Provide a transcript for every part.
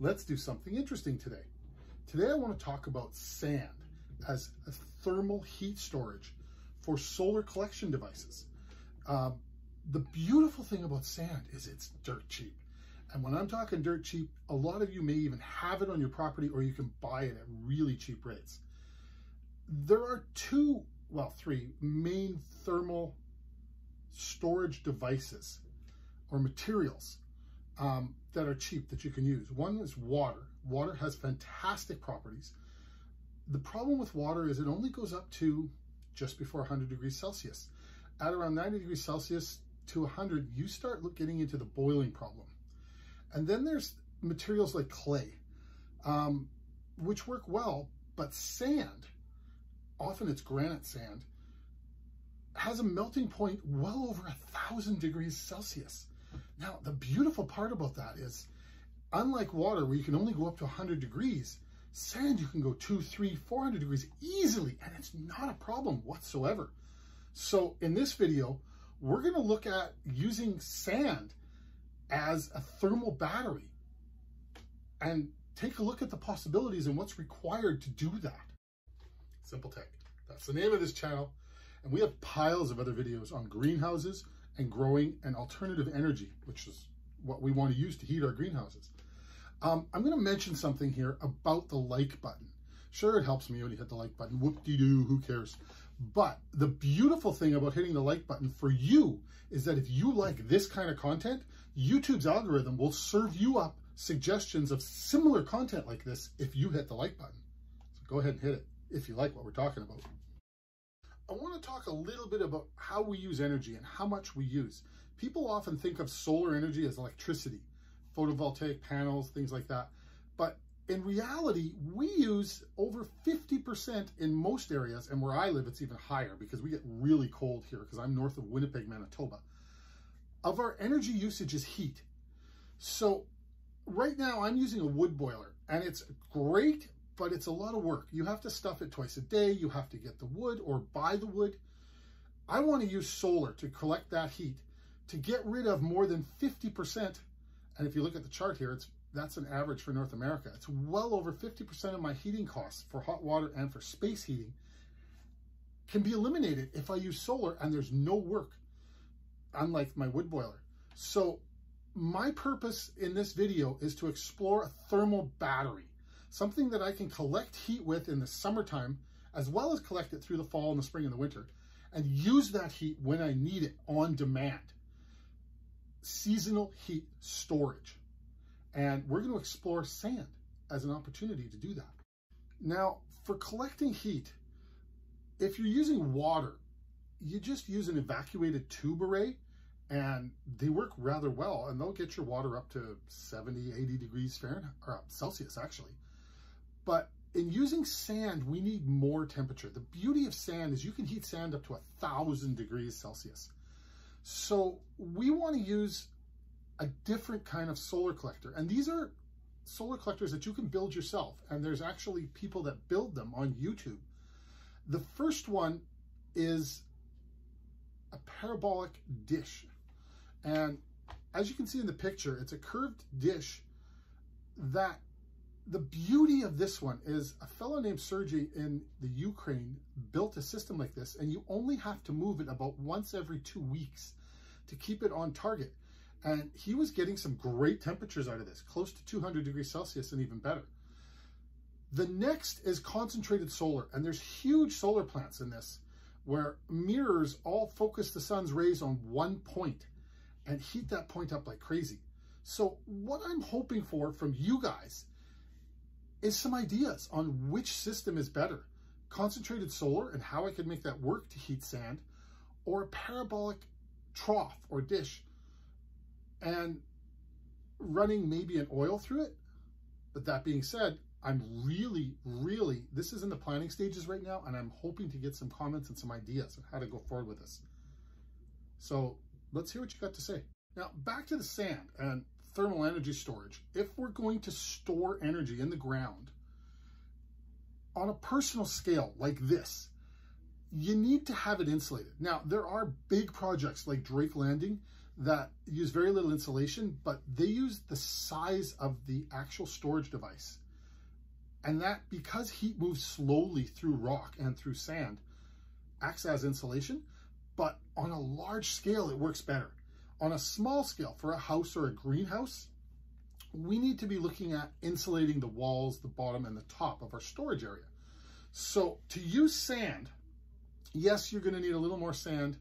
let's do something interesting today. Today I want to talk about sand as a thermal heat storage for solar collection devices. Um, the beautiful thing about sand is it's dirt cheap. And when I'm talking dirt cheap, a lot of you may even have it on your property or you can buy it at really cheap rates. There are two, well, three main thermal storage devices or materials um, that are cheap that you can use. One is water. Water has fantastic properties. The problem with water is it only goes up to just before 100 degrees Celsius. At around 90 degrees Celsius to 100, you start getting into the boiling problem. And then there's materials like clay, um, which work well, but sand, often it's granite sand, has a melting point well over a thousand degrees Celsius. Now, the beautiful part about that is, unlike water where you can only go up to 100 degrees, sand you can go two, three, 400 degrees easily, and it's not a problem whatsoever. So in this video, we're gonna look at using sand as a thermal battery and take a look at the possibilities and what's required to do that. Simple Tek, that's the name of this channel. And we have piles of other videos on greenhouses and growing an alternative energy, which is what we want to use to heat our greenhouses. Um, I'm going to mention something here about the like button. Sure, it helps me when you hit the like button. Whoop-de-doo, who cares? But the beautiful thing about hitting the like button for you is that if you like this kind of content, YouTube's algorithm will serve you up suggestions of similar content like this if you hit the like button. So go ahead and hit it if you like what we're talking about. I want to talk a little bit about how we use energy and how much we use. People often think of solar energy as electricity, photovoltaic panels, things like that. But in reality, we use over 50% in most areas, and where I live, it's even higher because we get really cold here because I'm north of Winnipeg, Manitoba. Of our energy usage is heat. So right now I'm using a wood boiler and it's great but it's a lot of work. You have to stuff it twice a day. You have to get the wood or buy the wood. I want to use solar to collect that heat to get rid of more than 50%. And if you look at the chart here, it's that's an average for North America. It's well over 50% of my heating costs for hot water and for space heating can be eliminated if I use solar and there's no work, unlike my wood boiler. So my purpose in this video is to explore a thermal battery something that I can collect heat with in the summertime, as well as collect it through the fall and the spring and the winter, and use that heat when I need it on demand. Seasonal heat storage. And we're going to explore sand as an opportunity to do that. Now, for collecting heat, if you're using water, you just use an evacuated tube array and they work rather well and they'll get your water up to 70, 80 degrees Fahrenheit, or Celsius actually. But in using sand, we need more temperature. The beauty of sand is you can heat sand up to a thousand degrees Celsius. So we want to use a different kind of solar collector. And these are solar collectors that you can build yourself. And there's actually people that build them on YouTube. The first one is a parabolic dish. And as you can see in the picture, it's a curved dish that the beauty of this one is a fellow named Sergey in the Ukraine built a system like this and you only have to move it about once every two weeks to keep it on target. And he was getting some great temperatures out of this, close to 200 degrees Celsius and even better. The next is concentrated solar and there's huge solar plants in this where mirrors all focus the sun's rays on one point and heat that point up like crazy. So what I'm hoping for from you guys is some ideas on which system is better. Concentrated solar and how I could make that work to heat sand, or a parabolic trough or dish and running maybe an oil through it. But that being said, I'm really, really, this is in the planning stages right now, and I'm hoping to get some comments and some ideas on how to go forward with this. So let's hear what you got to say. Now, back to the sand and thermal energy storage, if we're going to store energy in the ground on a personal scale like this, you need to have it insulated. Now, there are big projects like Drake Landing that use very little insulation, but they use the size of the actual storage device. And that, because heat moves slowly through rock and through sand, acts as insulation, but on a large scale, it works better. On a small scale, for a house or a greenhouse, we need to be looking at insulating the walls, the bottom, and the top of our storage area. So to use sand, yes, you're gonna need a little more sand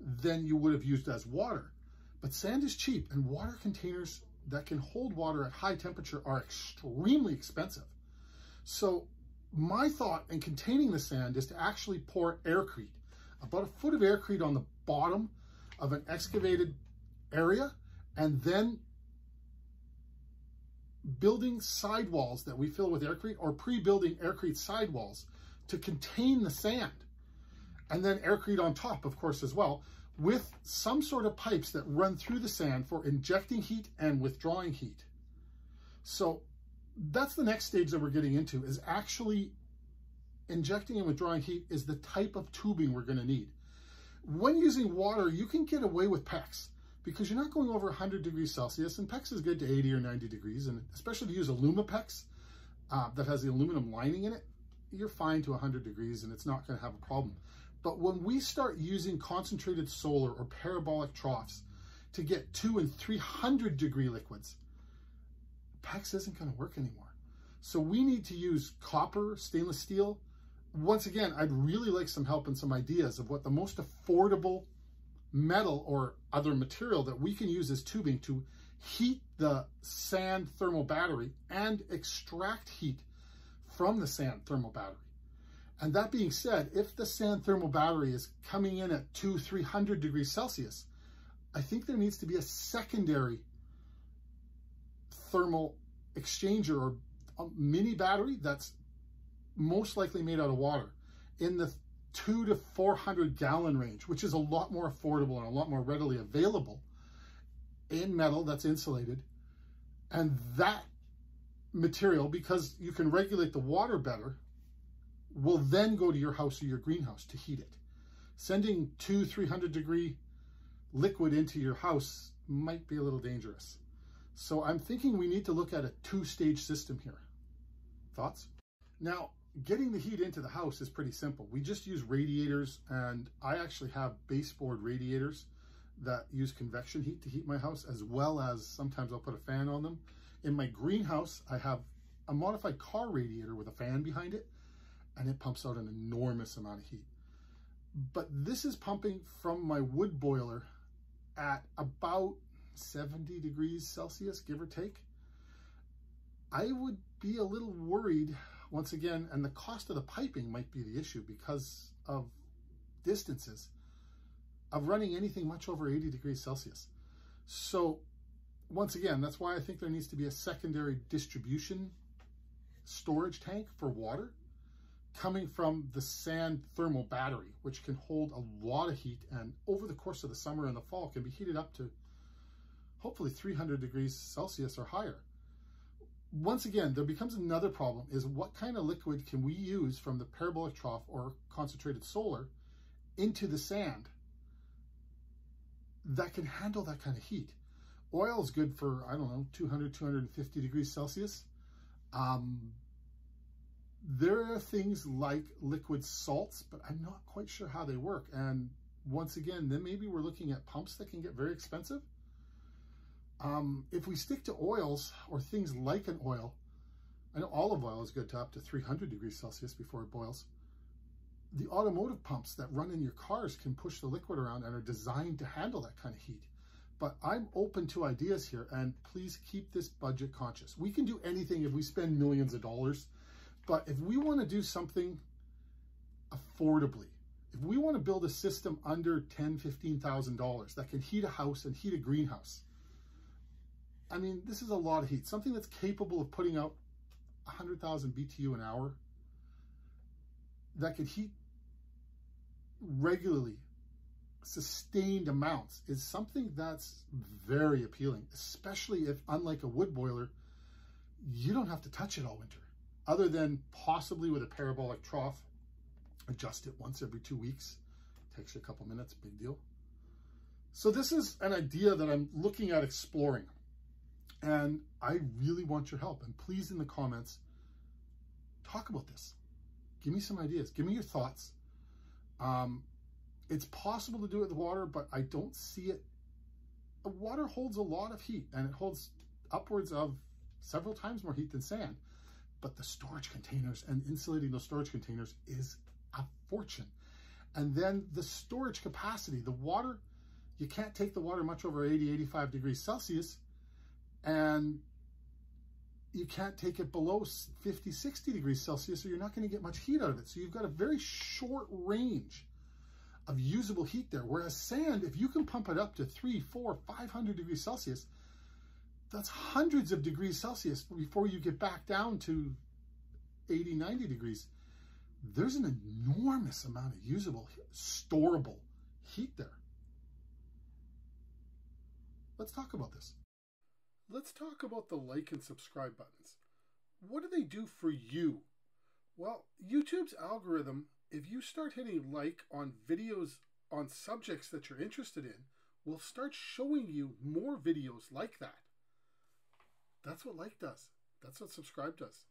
than you would have used as water, but sand is cheap and water containers that can hold water at high temperature are extremely expensive. So my thought in containing the sand is to actually pour aircrete, about a foot of aircrete on the bottom of an excavated area, and then building sidewalls that we fill with aircrete or pre-building aircrete sidewalls to contain the sand. And then aircrete on top, of course, as well, with some sort of pipes that run through the sand for injecting heat and withdrawing heat. So that's the next stage that we're getting into is actually injecting and withdrawing heat is the type of tubing we're going to need. When using water, you can get away with PEX because you're not going over 100 degrees Celsius and PEX is good to 80 or 90 degrees. And especially if you use Alumapex uh, that has the aluminum lining in it, you're fine to 100 degrees and it's not going to have a problem. But when we start using concentrated solar or parabolic troughs to get two and 300 degree liquids, PEX isn't going to work anymore. So we need to use copper, stainless steel. Once again, I'd really like some help and some ideas of what the most affordable metal or other material that we can use as tubing to heat the sand thermal battery and extract heat from the sand thermal battery. And that being said, if the sand thermal battery is coming in at two, 300 degrees Celsius, I think there needs to be a secondary thermal exchanger or a mini battery that's most likely made out of water in the two to 400 gallon range, which is a lot more affordable and a lot more readily available in metal that's insulated. And that material, because you can regulate the water better, will then go to your house or your greenhouse to heat it. Sending two, 300 degree liquid into your house might be a little dangerous. So I'm thinking we need to look at a two-stage system here. Thoughts? Now, getting the heat into the house is pretty simple. We just use radiators and I actually have baseboard radiators that use convection heat to heat my house as well as sometimes I'll put a fan on them. In my greenhouse, I have a modified car radiator with a fan behind it and it pumps out an enormous amount of heat. But this is pumping from my wood boiler at about 70 degrees Celsius, give or take. I would be a little worried once again, and the cost of the piping might be the issue because of distances of running anything much over 80 degrees Celsius. So once again, that's why I think there needs to be a secondary distribution storage tank for water coming from the sand thermal battery, which can hold a lot of heat and over the course of the summer and the fall can be heated up to hopefully 300 degrees Celsius or higher. Once again, there becomes another problem is what kind of liquid can we use from the parabolic trough or concentrated solar into the sand that can handle that kind of heat. Oil is good for, I don't know, 200, 250 degrees Celsius. Um, there are things like liquid salts, but I'm not quite sure how they work. And once again, then maybe we're looking at pumps that can get very expensive. Um, if we stick to oils or things like an oil, I know olive oil is good to up to 300 degrees Celsius before it boils. The automotive pumps that run in your cars can push the liquid around and are designed to handle that kind of heat. But I'm open to ideas here and please keep this budget conscious. We can do anything if we spend millions of dollars but if we want to do something affordably, if we want to build a system under $10,000, $15,000 that can heat a house and heat a greenhouse, I mean, this is a lot of heat. Something that's capable of putting out 100,000 BTU an hour that can heat regularly, sustained amounts is something that's very appealing, especially if, unlike a wood boiler, you don't have to touch it all winter other than possibly with a parabolic trough, adjust it once every two weeks. Takes you a couple minutes, big deal. So this is an idea that I'm looking at exploring. And I really want your help. And please, in the comments, talk about this. Give me some ideas. Give me your thoughts. Um, it's possible to do it with water, but I don't see it. Water holds a lot of heat, and it holds upwards of several times more heat than sand. But the storage containers and insulating those storage containers is a fortune. And then the storage capacity, the water you can't take the water much over 80, 85 degrees Celsius, and you can't take it below 50, 60 degrees Celsius, or you're not going to get much heat out of it. So you've got a very short range of usable heat there. Whereas sand, if you can pump it up to three, four, 500 degrees Celsius, that's hundreds of degrees Celsius before you get back down to 80, 90 degrees. There's an enormous amount of usable, storable heat there. Let's talk about this. Let's talk about the like and subscribe buttons. What do they do for you? Well, YouTube's algorithm, if you start hitting like on videos on subjects that you're interested in, will start showing you more videos like that. That's what like does. That's what subscribe does.